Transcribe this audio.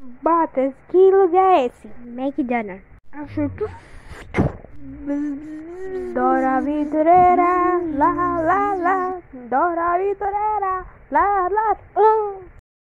Botas, que lugar é esse? McDonald's. Acerto. Dora Aventureira, lá, lá, lá. Dora Aventureira, la lá, lá.